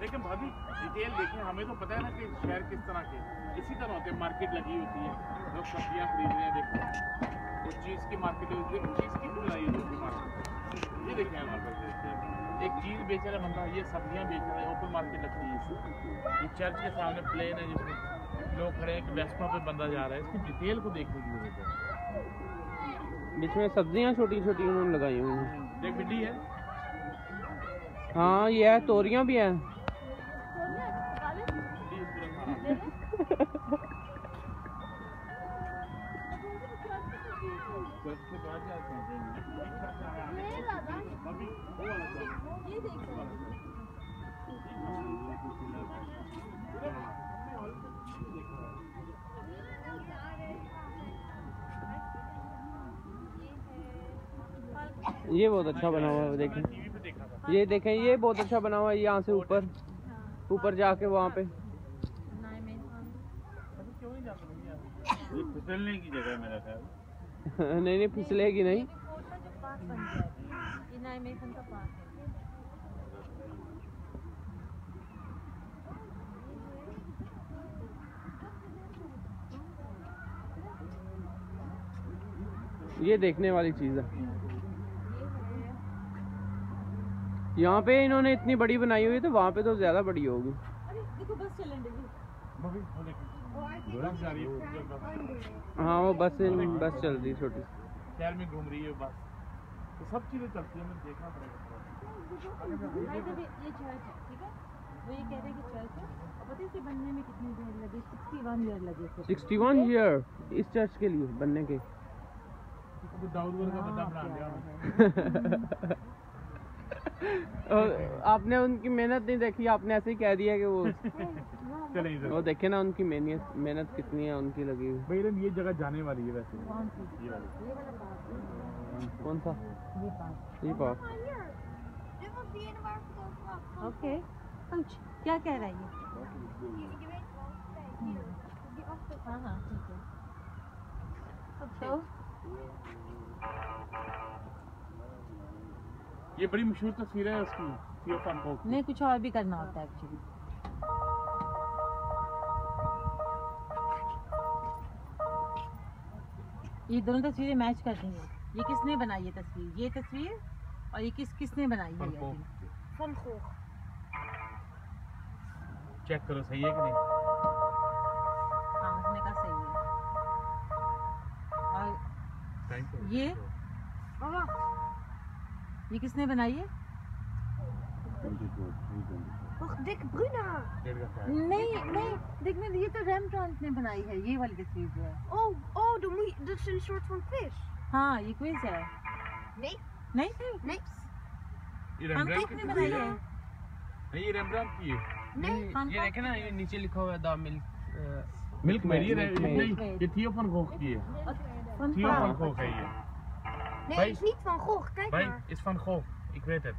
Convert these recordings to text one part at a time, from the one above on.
लेकिन भाभी डिटेल देखें। हमें तो पता है ना कि शहर किस तरह के इसी तरह होते मार्केट लगी होती है। लोग सब्ज़ियाँ खरीद रहे हैं, देखो। वो चीज़ की मार्केट होती है चीज़ की बुलाई होती मार्केट ये देखें पर देखिए। एक चीज़ बेच रहा है बंदा, ये सब्ज़ियाँ बेच रहा है ओपन मार्केट लगती है। इससे ये चर्च के सामने प्लेन है जिसमें लोग खड़े हैं वेस्पा पे बंदा जा रहा है इसकी डिटेल को देखने की ज़रूरत है। बीच में सब्ज़ियाँ छोटी छोटी उन्होंने लगाई हुई हैं। देख भिंडी है? हाँ ये है तोरियाँ भी हैं। ये बहुत अच्छा बना हुआ है देखें। ये देखें, ये बहुत अच्छा बना हुआ है, यहाँ से ऊपर। ऊपर जाके वहाँ पे। फिसलने की जगह मेरा ख्याल नहीं नहीं, फिसलेगी नहीं। ये देखने वाली चीज़ है। यहाँ पे इन्होंने इतनी बड़ी बनाई हुई है तो वहाँ पे तो ज़्यादा बड़ी होगी। अरे देखो बस चलन रही भाभी वो देखो। बस जा रही है। वो बस बस चल रही छोटी शहर में घूम रही है बस। तो सब चीज़ें चलती है देखना पड़ेगा। थोड़ा। भाई ये चर्च है ठीक है? वो ये कह रहे हैं कि चर्च है। पता है इसे बनने में कितनी देर लगी? सिक्सटी वन ईयर इस चर्च के लिए बनने के। तो दाऊद वर्ग का बंदा बना दिया और आपने उनकी मेहनत नहीं देखी आपने ऐसे ही कह दिया कि वो चले वो देखे ना उनकी मेहनत मेहनत कितनी है उनकी लगी हुई। भाई ये जगह जाने वाली है वैसे। कौन ये वाली। ये वाला पार्क कौन सा? ये पार्क. ओके क्या कह रहा है ये. हाँ हाँ ठीक है। तो ये बड़ी मशहूर तस्वीर है उसकी थियो फ़ैन कोक नहीं कुछ और भी करना होता है एक्चुअली ये दोनों तस्वीरें मैच करती हैं। ये किसने बनाई है तस्वीर? ये तस्वीर और ये किस किसने बनाई है. चेक करो सही है कि नहीं? हाँ उसने कहा सही है। और ये. ये किसने बनाई है? क्या है? नहीं नहीं देखने ये तो रेमब्रांट ने बनाई है ये वाली तस्वीर जो है? dan moet je, dat is een soort van हाँ ये क्विज है। Nee, नहीं नहीं। ये हम रेम्ब्रांड किसने बनाई है? नहीं ये रेम्ब्रांड की है। nee. ये देखे ना ये नीचे लिखा हुआ है द मिल्क मिल्क मेरी नहीं ये थियो फन गोख की है। फन थियो गोख है ये। Nee, bij, het is niet van Gogh, kijk bij, maar. Het is van Gogh, ik weet het.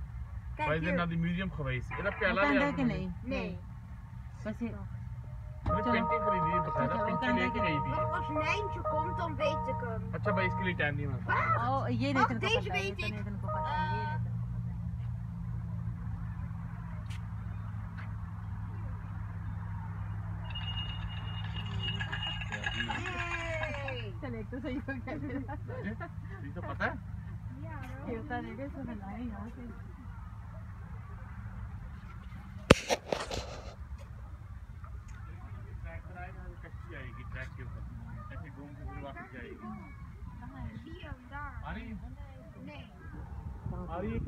Kijk Wij zijn naar die museum geweest. Ik heb Kerala niet. Nee. nee. Was hier? Moet painting geleden zijn, dat painting geleden. Als Nijntje komt, dan weet ik hem. Wat zou bij je skeleton niet? Oh, jij weet het. Deze weet ik. तो सही हो गया। ये तो पता है ये बता देगा इसको बनाए यहाँ से ट्रैक पर आएगा वो कच्ची आएगी ट्रैक के ऊपर ऐसे घूम के फिर वापस जाएगी? आ रही है? Nee. आ रही.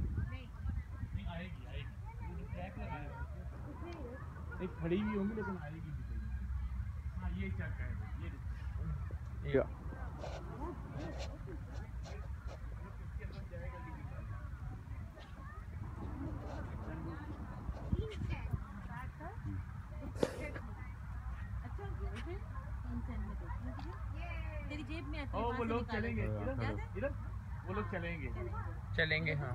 नहीं आएगी आएगी ट्रैक लगा है खड़ी भी होंगी लेकिन आएगी भी हाँ ये ट्रैक है ये या वो लोग चलेंगे। हाँ, वो लोग चलेंगे। चलेंगे हाँ।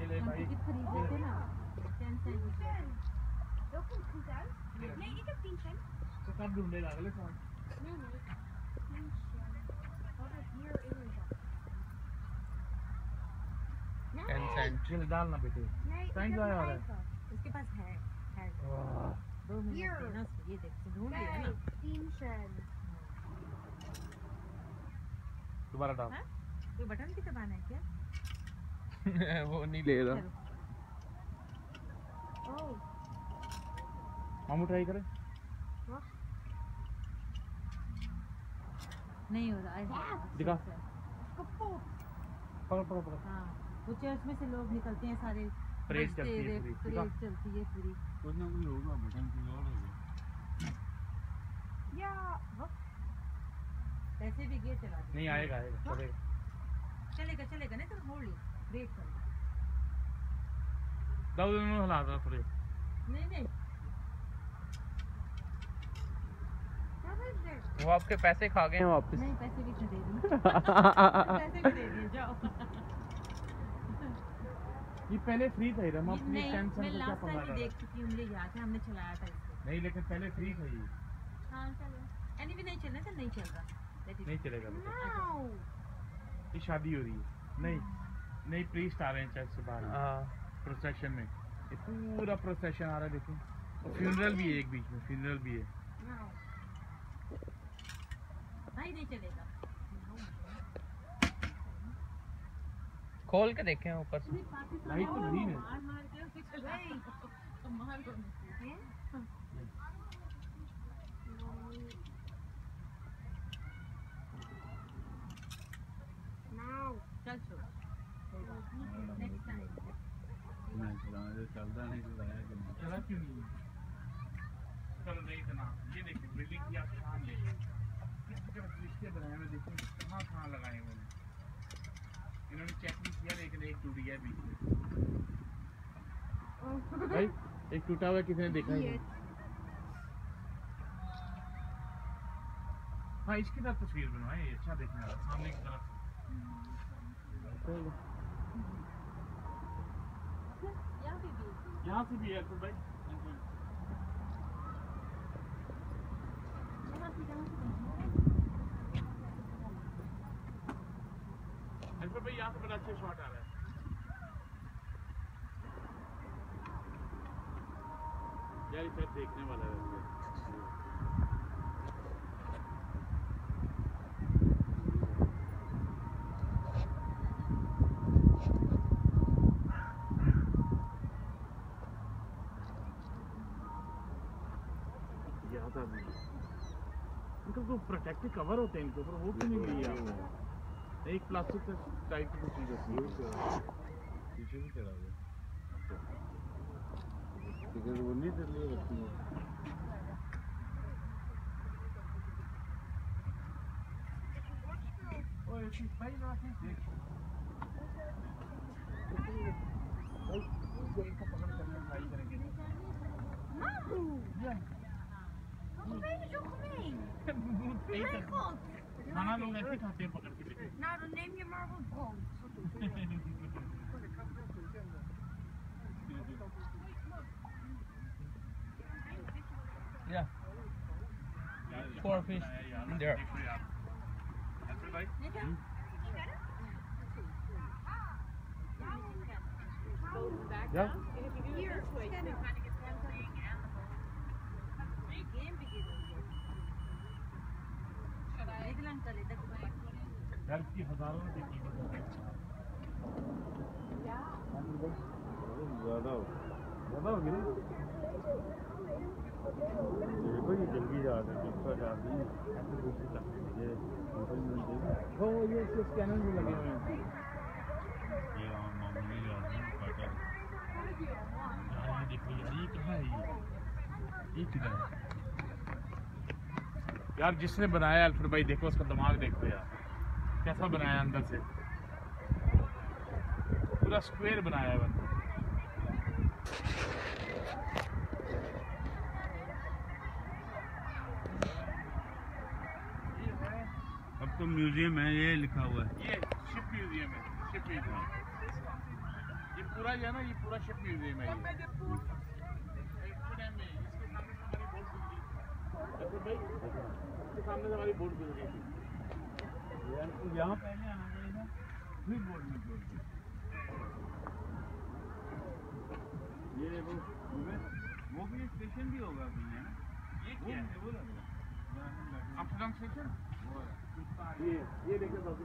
ये ले भाई। चिल तो डालना बेटे। कहीं जाया रहा है। उसके पास है है। दो मिनट ये देख तो ढूंढ लिया ना। तीन दोबारा डाल। हाँ? कोई बटन भी दबाना है क्या? वो नहीं ले रहा। मामू ट्राई करें। नहीं हो रहा। है। दिखा। पकड़ पकड़ पकड़। हाँ। वो चर्च में से लोग निकलते हैं सारे। बजते चलती है पूरी, दिखा। चलती है पूरी। कुछ ना कुछ होगा बटन की लोड होगी Yeah. पैसे भी गिर चला दे नहीं आएगा आएगा चलेगा। चलेगा चलेगा नहीं तो होल्ड वेट कर। दाऊद ने हिला दो थोड़े नहीं नहीं? वो आपके पैसे खा गए हैं वापस। नहीं पैसे भी दे दूँ पैसे भी दे दिए जाओ। ये पहले फ्री था हीरा हम अपनी टेंशन मैं को क्या लास्ट पंगा देख चुकी हूँ मुझे याद है हमने चलाया था इसको। नहीं लेकिन पहले फ्री था ये। हाँ चलो। एनीवे नहीं चलना तो नहीं चल रहा। नहीं चलेगा बेटा। ये शादी हो रही है। नहीं नहीं प्रीस्ट आ रहे हैं चर्च से बाहर। हाँ। प्रोसेशन में। ये पूरा प्रोसेशन आ रहा है देखो। फ्यूनरल भी है एक बीच में फ्यूनरल भी है। भाई नहीं चलेगा। खोल के देखें ऊपर से। लाइट तो ग्रीन है। मार मार के चला मार दो Yeah? No. चल छोड़ नेक्स्ट टाइम चला क्यों नहीं? चलो नहीं इतना ये देखिए बिल्डिंग की आप सामने किस तरह रिश्ते बनाए हुए देखो कहाँ कहाँ लगाए हुए इन्होंने चेक नहीं किया लेकिन एक टूट गया बीच में। भाई एक टूटा हुआ किसी ने देखा ही? हाँ इसकी तरफ़ तस्वीर बनवाए अच्छा देखने वाला सामने की तरफ़। यहाँ से भी है तो भाई। यहाँ से बड़ा अच्छा शॉट आ रहा है। यार, इसे देखने वाला है यहाँ था इनका जो प्रोटेक्टिव कवर होते हैं इनके ऊपर वो क्यों नहीं लिया एक प्लास्टिक का टाइप की चीज़ होती है पीछे भी चढ़ा हुआ टिकट वो नहीं चल रही रखी है? पकड़ करके fry doing? Now to name your marble gold. yeah. Four fish there. Yeah. Yeah. की हज़ारों ज़्यादा ज़्यादा देखो ये जल्दी जा रहा है दूसरा जा रही है ये ये इसके भी लगे हुए हैं देखो ये कहाँ है ये किधर है यार जिसने बनाया अल्फ्रेड भाई देखो उसका दिमाग देखो यार। कैसा बनाया अंदर से? पूरा स्क्वायर बनाया है बंदा। अब तो म्यूज़ियम है ये लिखा हुआ है। ये शिप म्यूज़ियम है शिप म्यूज़ियम ये पूरा जो है ना ये पूरा शिप म्यूज़ियम है ये। सामने हमारी बोर्ड गुजरी थी यहाँ पहले आना चाहिए ना फिर बोर्ड में बोर्ड ये वो वो भी स्टेशन भी होगा अभी है ना ये क्या है वो लग रहा है स्टेशन ये ये देखिए बाबू।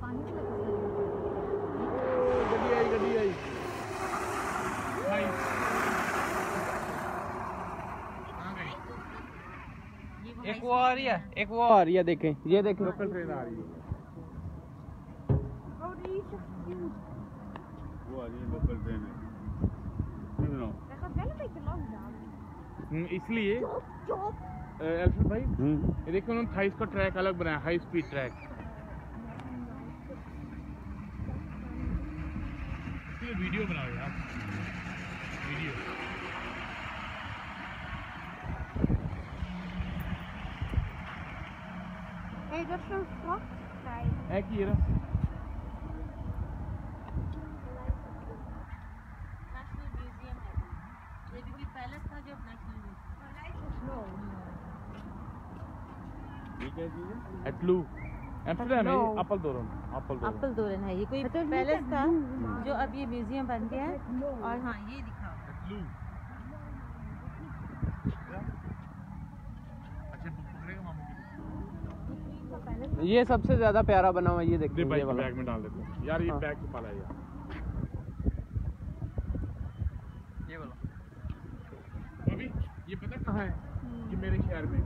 पानी से गड्डी आई गड्डी एक वो आ रही है एक वो आ रही है देखें ये देखें। लोकल ट्रेन आ रही है। वो आ रही है लोकल ट्रेन है. हम्म, इसलिए Top. भाई हम्म ये देखो उन्होंने थाइस का ट्रैक अलग बनाया हाई स्पीड ट्रैक ये वीडियो बनाओ यार video Hé, hey, dat is zo'n vrachttrein. है कि ये रहा नेशनल म्यूज़ियम है ये भी कोई पैलेस था जो नेशनल म्यूज़ियम ये क्या चीज़ है एटलू। एम्स्टर्डम है No. अपलदोरन अपलदोरन है ये कोई पैलेस था जो अब ये म्यूज़ियम बन गया है? और हाँ ये दिखा। एटलू। अच्छा पकड़ेगा मामू की ये सबसे ज़्यादा प्यारा बना हुआ ये दे देखिए ये बैग वाला। बैग में डाल देते हैं। यार ये हाँ। बैग छुपा है यार। ये वाला। अभी ये पता कहाँ है। ये मेरे शहर में।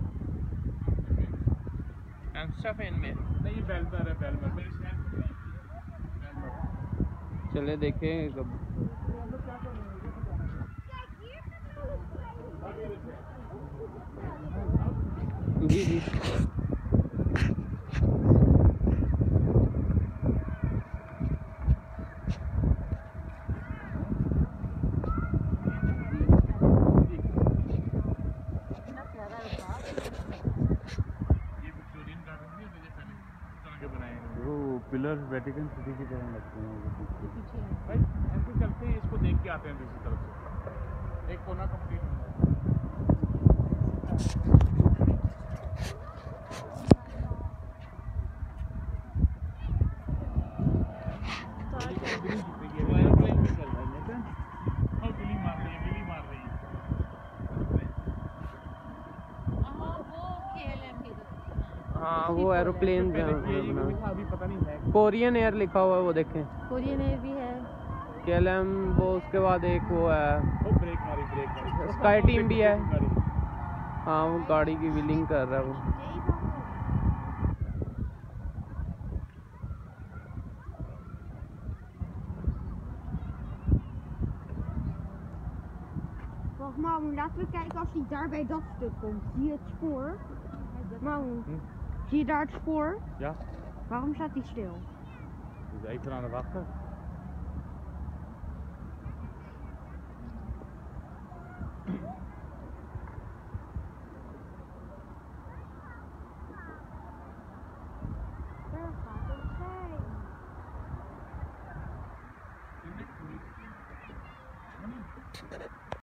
में नहीं बेलमर है बेलमर चले देखे कब जी जी इतना प्यारा था ये विक्टोरियन गार्डन नहीं होते जैसे पहले इस तरह के बनाए हैं। वो पिलर वेटिकन सिटी की तरह लगते हैं वो पीछे। पीछे भाई ऐसे चलते हैं इसको देख के आते हैं दूसरी तरफ़ से। एक कोना कंप्लीट हो। गया वो एरोप्लेन भी चल रहा है देखा और बिली मार रही है बिली मार रही है हाँ वो KLM की तरफ़। हाँ वो एरोप्लेन अभी पता नहीं है। कोरियन एयर लिखा हुआ है वो देखें। कोरियन एयर भी है। केएलएम वो उसके बाद एक वो है। ओ ब्रेक मारी ब्रेक मारी। स्काई टीम भी है। हाँ वो गाड़ी की व्हीलिंग कर रहा है वो। Wacht, Mamu, laten we kijken als hij daar bij dat stuk komt. Zie je het spoor? Mamu, Hm. Zie je daar het spoor? Ja, Waarom staat hij stil? dus even aan het wachten.